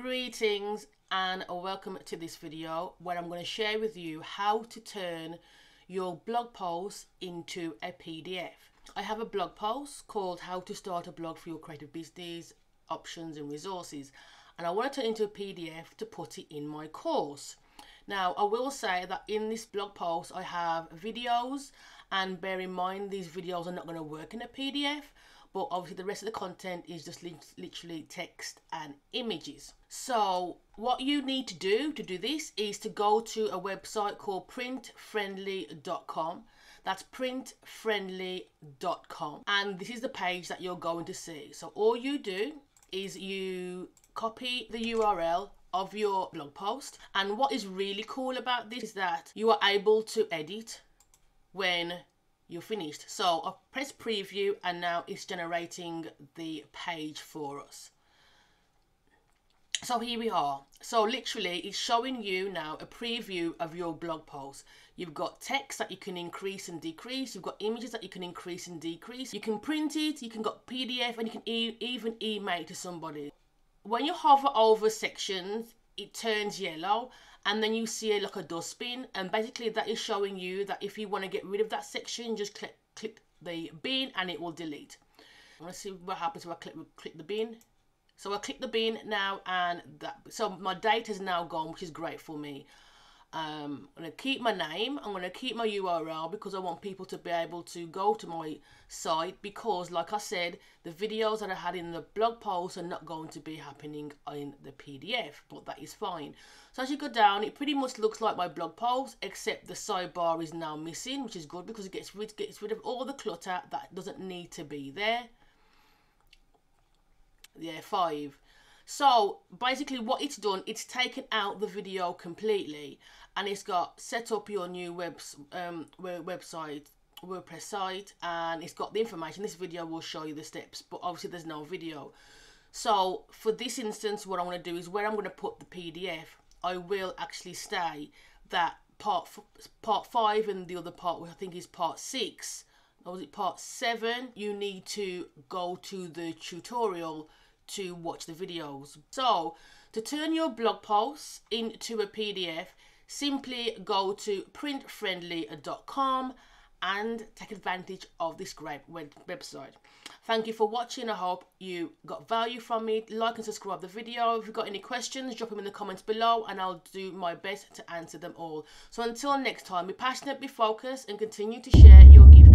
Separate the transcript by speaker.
Speaker 1: Greetings and welcome to this video where I'm going to share with you how to turn your blog post into a PDF. I have a blog post called how to start a blog for your creative business, options and resources and I want to turn it into a PDF to put it in my course. Now I will say that in this blog post I have videos and bear in mind these videos are not going to work in a PDF but obviously the rest of the content is just li literally text and images. So what you need to do to do this is to go to a website called printfriendly.com. That's printfriendly.com and this is the page that you're going to see. So all you do is you copy the URL of your blog post and what is really cool about this is that you are able to edit when you're finished. So I press preview and now it's generating the page for us. So here we are. So literally it's showing you now a preview of your blog post. You've got text that you can increase and decrease. You've got images that you can increase and decrease. You can print it, you can got PDF and you can e even email it to somebody. When you hover over sections, it turns yellow and then you see like a dustbin and basically that is showing you that if you want to get rid of that section just click click the bin and it will delete. I let's see what happens if I click click the bin? So I click the bin now and that so my data is now gone which is great for me um, I'm going to keep my name. I'm going to keep my URL because I want people to be able to go to my site because, like I said, the videos that I had in the blog post are not going to be happening in the PDF, but that is fine. So as you go down, it pretty much looks like my blog post, except the sidebar is now missing, which is good because it gets rid, gets rid of all the clutter that doesn't need to be there. Yeah, five. So basically what it's done, it's taken out the video completely and it's got set up your new web, um, website, WordPress site and it's got the information. This video will show you the steps, but obviously there's no video. So for this instance, what I'm going to do is where I'm going to put the PDF, I will actually say that part part five and the other part, which I think is part six, or was it part seven, you need to go to the tutorial to watch the videos. So to turn your blog posts into a PDF, simply go to printfriendly.com and take advantage of this great web website. Thank you for watching. I hope you got value from it. Like and subscribe the video. If you've got any questions, drop them in the comments below and I'll do my best to answer them all. So until next time, be passionate, be focused and continue to share your gift.